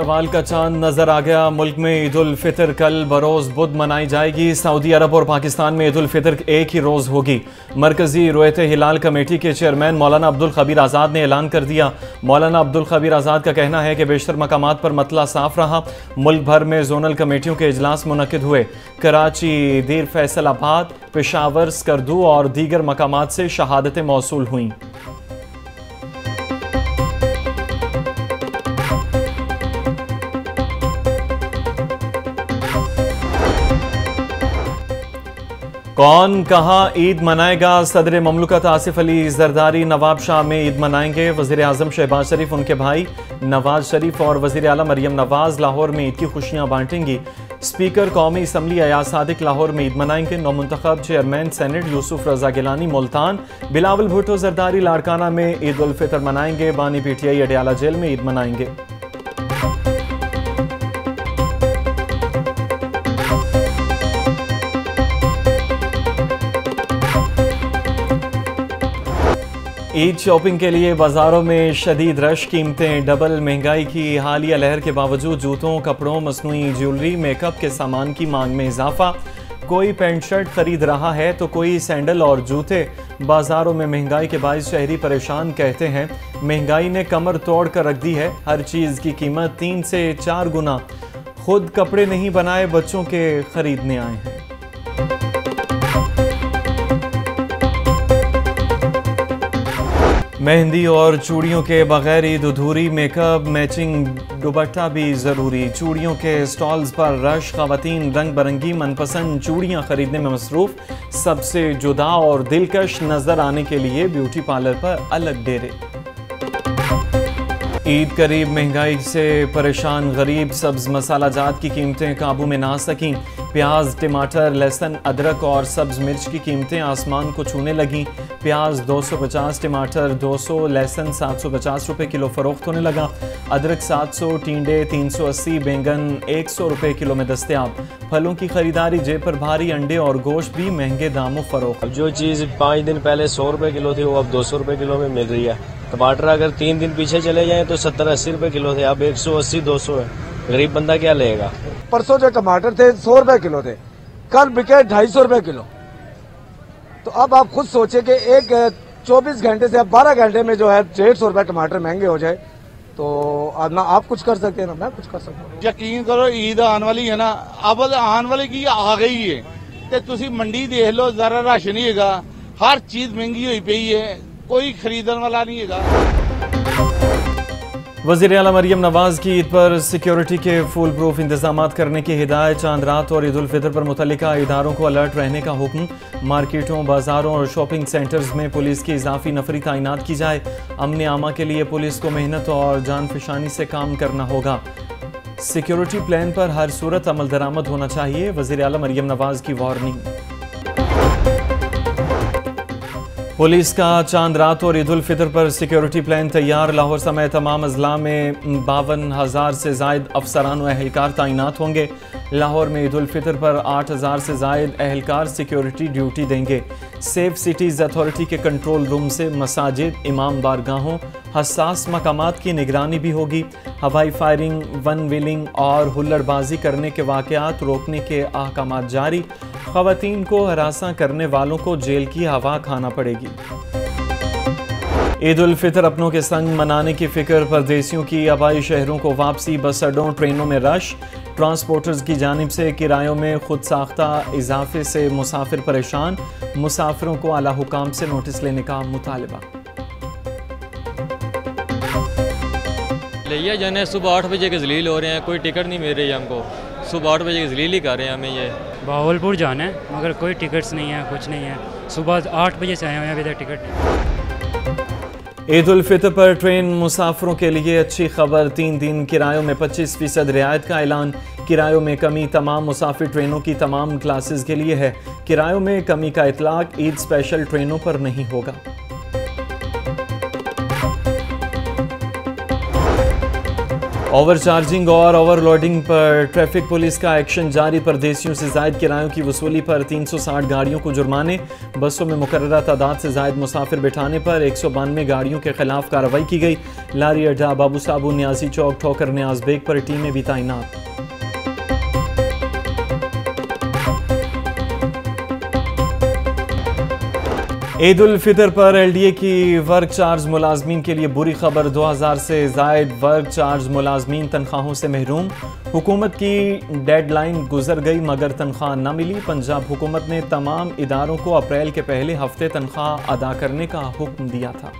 शवाल का चाँद नज़र आ गया। मुल्क में ईद उल फितर कल बरोज बुध मनाई जाएगी। सऊदी अरब और पाकिस्तान में ईद उल फितर एक ही रोज होगी। मरकजी रोयत हिलाल कमेटी के चेयरमैन मौलाना अब्दुल खबीर आज़ाद ने ऐलान कर दिया। मौलाना अब्दुल खबीर आज़ाद का कहना है कि बेशतर मकाम पर मतला साफ़ रहा। मुल्क भर में जोनल कमेटियों के अजलास मुनद हुए। कराची, दीर फैसलाबाद पेशावर, स्कर्दू और दीगर मकाम से शहादतें मौसू हुई। कौन कहाँ ईद मनाएगा? सदर ममलकत आसिफ अली जरदारी नवाब शाह में ईद मनाएँगे। वज़ीर अजम शहबाज शरीफ, उनके भाई नवाज़ शरीफ और वज़ीर अला मरियम नवाज़ लाहौर में ईद की खुशियाँ बांटेंगी। स्पीकर कौमी इसम्बली अयाज सादिक लाहौर में ईद मनाएँगे। नौमंतखब चेयरमैन सेनेट यूसुफ रजा गिलानी, मुल्तान बिलावल भुट्टो जरदारी लाड़काना में ईद उल फितर मनाएँगे। बानी पीटीआई अडियाला जेल में ईद मनाएँगे। ईद शॉपिंग के लिए बाजारों में शदीद रश, कीमतें डबल, महँगाई की हालिया लहर के बावजूद जूतों, कपड़ों मसनू ज्वेलरी, मेकअप के सामान की मांग में इजाफा। कोई पेंट शर्ट खरीद रहा है तो कोई सैंडल और जूते। बाजारों में महँगाई के बायस शहरी परेशान कहते हैं, महँगाई ने कमर तोड़ कर रख दी है। हर चीज़ की कीमत तीन से चार गुना। खुद कपड़े नहीं बनाए बच्चों के खरीदने आए हैं। मेहंदी और चूड़ियों के बगैर ईद अधूरी मेकअप मैचिंग दुबट्टा भी ज़रूरी। चूड़ियों के स्टॉल्स पर रश खातन रंग बरंगी मनपसंद चूड़ियाँ खरीदने में मसरूफ़। सबसे जुदा और दिलकश नज़र आने के लिए ब्यूटी पार्लर पर अलग डेरे। ईद करीब महँगाई से परेशान गरीब सब्ज मसाला जात की कीमतें काबू में ना सकीं। प्याज, टमाटर, लहसुन, अदरक और सब्ज मिर्च की कीमतें आसमान को छूने लगीं। प्याज 250 टमाटर 200 लहसुन 750 रुपए किलो फरोख्त होने लगा। अदरक 700 टींडे 380 बैंगन 100 रुपए किलो में दस्तियाब। फलों की खरीदारी जेब पर भारी अंडे और गोश्त भी महँगे दामों फरोख्त। जो चीज़ पाँच दिन पहले सौ रुपये किलो थी, वो अब दो सौ रुपए किलो में मिल रही है। टमाटर अगर तीन दिन पीछे चले जाएं तो सत्तर अस्सी रुपए किलो थे अब एक सौ अस्सी दो सौ है गरीब बंदा क्या लेगा परसों जो टमाटर थे सौ रुपए किलो थे कल बिके ढाई सौ रुपए किलो तो अब आप खुद सोचे कि एक चौबीस घंटे से अब बारह घंटे में जो है डेढ़ सौ रुपए टमाटर महंगे हो जाए तो अब ना आप कुछ कर सकते हैं ना मैं कुछ कर सकता हूँ ਯਕੀਨ ਕਰੋ ਈਦ ਆਉਣ ਵਾਲੀ ਹੈ ਨਾ ਅਬ ਆਉਣ ਵਾਲੀ ਕੀ ਆ ਗਈ ਹੈ ਤੇ ਤੁਸੀਂ ਮੰਡੀ ਦੇਖ ਲਓ ਜ਼ਰਾ ਰਸ਼ ਨਹੀਂ ਹੈਗਾ ਹਰ ਚੀਜ਼ ਮਹਿੰਗੀ ਹੋਈ ਪਈ ਹੈ कोई खरीदने वाला नहीं है वज़ीर अला मरियम नवाज़ की ईद पर सिक्योरिटी के फुल प्रूफ इंतज़ाम करने की हिदायत, चाँद रात और ईद उलफितर पर मुतल इदारों को अलर्ट रहने का हुक्म। मार्केटों, बाजारों और शॉपिंग सेंटर्स में पुलिस की इजाफी नफरी तैनात की जाए। अमन आमा के लिए पुलिस को मेहनत और जानफिशानी से काम करना होगा। सिक्योरिटी प्लान पर हर सूरत अमल दरामद होना चाहिए वज़ीर अला मरियम नवाज़ की वार्निंग। पुलिस का चाँद रात और ईद उल फितर पर सिक्योरिटी प्लान तैयार। लाहौर समेत तमाम अजला में बावन हज़ार से जायद अफसरान एहलकार तैनात होंगे। लाहौर में ईद उल फितर पर आठ हज़ार से जायद एहलकार सिक्योरिटी ड्यूटी देंगे। सेफ़ सिटीज़ अथॉरिटी के कंट्रोल रूम से मसाजिद, इमाम बारगाहों, हसास मकाम की निगरानी भी होगी। हवाई फायरिंग, वन व्हीलिंग और हुल्लड़बाजी करने के वाक़ात रोकने के अहकाम जारी। खातन को हरासा करने वालों को जेल की हवा खाना पड़ेगी। ईद उल फितर अपनों के संग मनाने की फ़िक्र परदेसियों की आबाई शहरों को वापसी बस अड्डों ट्रेनों में रश ट्रांसपोर्टर्स की जानब से किरायों में खुद साख्ता इजाफे से मुसाफिर परेशान मुसाफिरों को अला हुकाम से नोटिस लेने का मुतालबा। लिया जाने सुबह आठ बजे के जलील हो रहे हैं कोई टिकट नहीं मिल रही है हमको। सुबह आठ बजे के जलील ही कर रहे हैं हमें ये। बावलपुर जाना है मगर कोई टिकट्स नहीं है कुछ नहीं है। सुबह आठ बजे से आए हुए हैं अभी तक टिकट। नहीं ईद उल फितर पर ट्रेन मुसाफरों के लिए अच्छी खबर। तीन दिन किरायों में 25 फ़ीसद रियायत का ऐलान। किरायों में कमी तमाम मुसाफिर ट्रेनों की तमाम क्लासेस के लिए है। किरायों में कमी का इतलाक। ईद स्पेशल ट्रेनों पर नहीं होगा। ओवर चार्जिंग और ओवरलोडिंग पर ट्रैफ़िक पुलिस का एक्शन जारी, परदेशियों से जायद किरायों की वसूली पर 360 गाड़ियों को जुर्माने। बसों में मुकर तादाद से जायद मुसाफिर बिठाने पर एक सौ बानवे गाड़ियों के खिलाफ कार्रवाई की गई। लारी अड्डा, बाबू साबू न्याजी चौक, ठोकर न्याज बेग पर टीमें भी तैनात ईद उल फितर पर एलडीए की वर्क चार्ज मुलाजमीन के लिए बुरी खबर 2000 से जायद वर्क चार्ज मुलाजमीन तनख्वाहों से महरूम। हुकूमत की डेडलाइन गुजर गई, मगर तनख्वाह न मिली। पंजाब हुकूमत ने तमाम इदारों को अप्रैल के पहले हफ़्ते तनख्वाह अदा करने का हुक्म दिया था।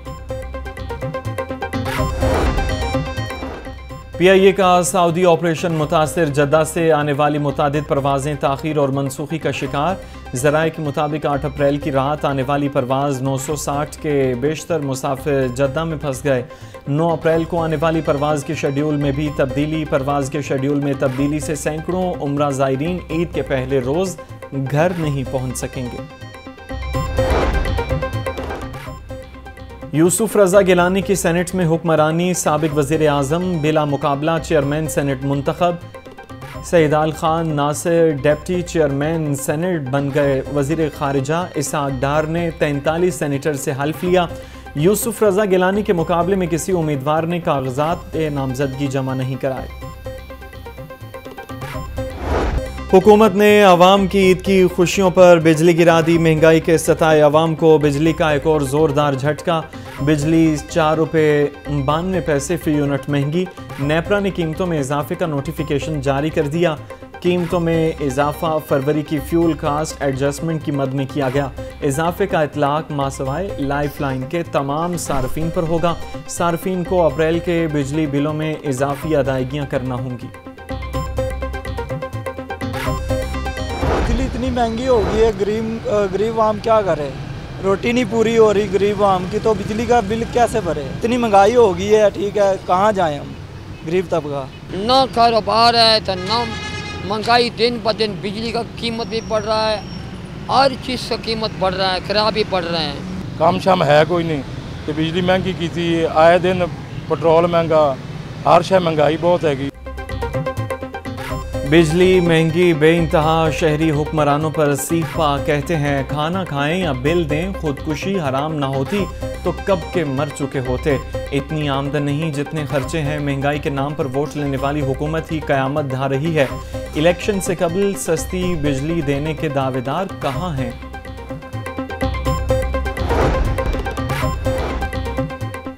पी आई ए का सऊदी ऑपरेशन मुतासर, जद्दा से आने वाली मुतद परवाजें, ताखिर और मनसूखी का शिकार। जराए के मुताबिक आठ अप्रैल की रात आने वाली परवाज़ 960 के बेशतर मुसाफिर जद्दा में फंस गए। 9 अप्रैल को आने वाली परवाज़ के शेड्यूल में भी तब्दीली। परवाज़ के शेड्यूल में तब्दीली से सैकड़ों उम्र ज़ायरीन ईद के पहले रोज़ घर नहीं पहुँच सकेंगे। यूसुफ रजा गिलानी की सेनेट में हुक्मरानी सबक वज़ीर अजम बिला मुकाबला चेयरमैन सेनेट मुंतखब Saidal Khan, Nasir, deputy chairman, senate बन गए वज़ीर खारजा। इसाक डार ने तैंतालीस सेनेटर से हल्फ लिया यूसुफ रजा गिलानी के मुकाबले में किसी उम्मीदवार ने कागजात नामजदगी जमा नहीं कराए। हुकूमत ने आवाम की ईद की खुशियों पर बिजली गिरा दी महँगाई के सताए आवाम को। बिजली का एक और ज़ोरदार झटका। बिजली चार रुपये बानवे पैसे फ़ी यूनिट महँगी। नेपरा ने कीमतों में इजाफे का नोटिफिकेशन जारी कर दिया। कीमतों में इजाफा, फरवरी की फ्यूल कास्ट एडजस्टमेंट की मद में किया गया। इजाफे का इतलाक मासवाए लाइफ लाइन के तमाम सार्फिन पर होगा। सार्फिन को अप्रैल के बिजली बिलों में इजाफी अदायगियाँ करना होंगी। बिजली इतनी महँगी हो गई है, गरीब गरीब आम क्या करे? रोटी नहीं पूरी हो रही गरीब आम की तो बिजली का बिल कैसे भरे? इतनी महँगाई हो गई है ठीक है कहाँ जाए हम? गरीब तबका। न कारोबार है तो न महँगाई दिन ब दिन बिजली का कीमत भी बढ़ रहा है हर चीज़ का कीमत बढ़ रहा है किराया भी बढ़ रहे हैं। काम शाम है कोई नहीं तो बिजली महँगी की थी आए दिन पेट्रोल महँगा हर शह महँगाई बहुत हैगी। बिजली, महँगी, बेइंतहा, शहरी हुक्मरानों पर सीफा कहते हैं, खाना खाएँ या बिल दें, खुदकुशी हराम ना होती तो कब के मर चुके होते? इतनी आमदन नहीं जितने खर्चे हैं, महँगाई के नाम पर वोट लेने वाली हुकूमत ही कयामत ढा रही है। इलेक्शन से कबल सस्ती बिजली देने के दावेदार कहाँ हैं?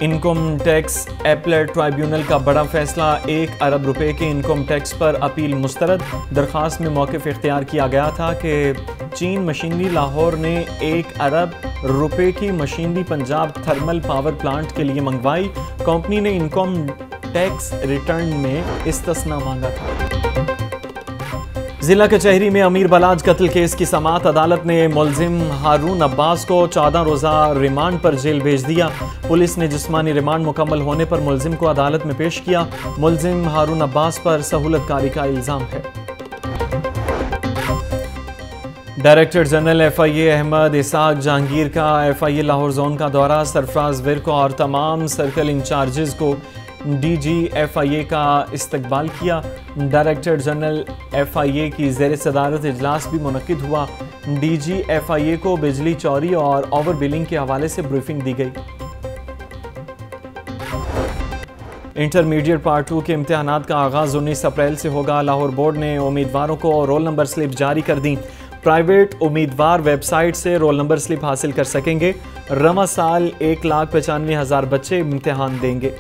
इनकम टैक्स एपलेट ट्राइब्यूनल का बड़ा फैसला। एक अरब रुपए के इनकम टैक्स पर अपील मुस्तरद। दरख्वास्त में मौक़ इख्तियार किया गया था कि चीन मशीनरी लाहौर ने एक अरब रुपए की machinery Punjab thermal power plant के लिए मंगवाई। कंपनी ने इनकम टैक्स रिटर्न में इस्तना मांगा था। जिला कचहरी में अमीर बलाज कत्ल केस की समात अदालत ने मुलजिम हारून अब्बास को चौदह रोज़ा रिमांड पर जेल भेज दिया। पुलिस ने जिस्मानी रिमांड मुकम्मल होने पर मुलजिम को अदालत में पेश किया। मुलजिम हारून अब्बास पर सहूलतकारी का इल्ज़ाम है। Director general F I A Ahmad Ishaq Jahangir का F I A Lahore zone का दौरा। सरफराज विर को और तमाम सर्कल इंचार्जेस को D G F I A का इस्तकबाल किया। डायरेक्टर जनरल एफ़ आई ए की जेर सदारत इजलास भी मनद हुआ। डी जी एफ़ आई ए को बिजली चोरी और ओवर बिलिंग के हवाले से ब्रीफिंग दी गई। इंटरमीडिएट पार्ट टू के इम्तहान का आगाज़ उन्नीस अप्रैल से होगा। लाहौर बोर्ड ने उम्मीदवारों को रोल नंबर स्लिप जारी कर दी। प्राइवेट उम्मीदवार वेबसाइट से रोल नंबर स्लिप हासिल कर सकेंगे। रवा साल एक लाख पचानवे हज़ार बच्चे इम्तहान देंगे।